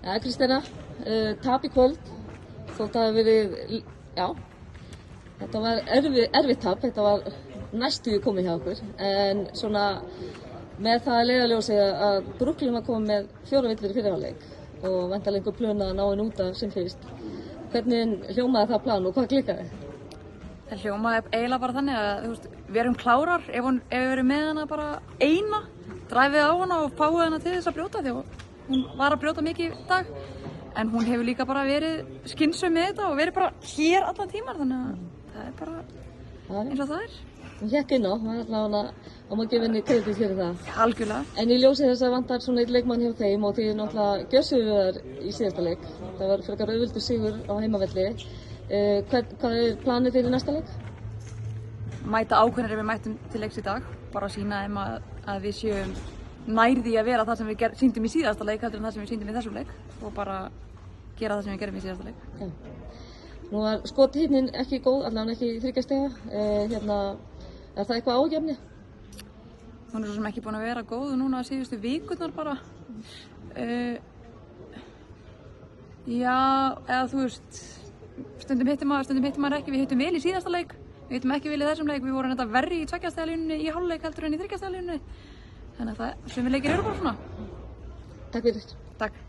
Ja, Kristina, uh, tap í kvöld, þótt að það hafi verið, já, þetta var erfi, erfitt tap, þetta var næstu komið hjá okkur, en svona með það að leiðaljósi að Brooklyn var komið með fjóra villir fyrirháleik og vantarlega einhver plön að ná henn út af sem fyrst. Hvernig hljómaði það plan og hvað klikkaði? Það hljómaði eiginlega bara þannig að þú veist, við erum klárar ef, hún, ef við erum með hana bara eina, dræfið á hana og fáið hana til þess að brjóta því að hún var að brjóta mikið í dag en hún hefur líka bara verið skynsum með þetta og verið bara hér allan tímar þannig að það er bara eins og það er. hún hjekk inn á, það er allavega og maður gefið henni kredit fyrir það. Algjörlega. En ég ljósi þess að vantar svona eitt leikmann hjá þeim og því náttúrulega gjössuðu þar í síðasta leik. Það var frekar auðvöldu sigur á heimavelli. Uh, hvað, hvað er planið fyrir næsta leik? Mæta ákveðnir ef við mætum til leiks í dag, bara sína þeim að, að við séum nærði að vera það sem við síndum í síðasta leik heldur en það sem við síndum í þessum leik og bara gera það sem við gerum í síðasta leik. Já. Nú var skotthýtnin ekki góð, allavega ekki þryggjastega. Uh, hérna, er það eitthvað ágefni? Hún er svo sem ekki búin að vera góð núna síðustu vikurnar bara. Uh, já, eða þú veist, stundum hittum maður, stundum hittum maður ekki. Við hittum vel í síðasta leik, við hittum ekki vel í þessum leik. Við vorum þetta verri í tveggjastæðalínunni í hálfleik heldur en í þryggjastæðalínunni þannig að það, sumir leikir eru bara svona. Takk fyrir. Takk.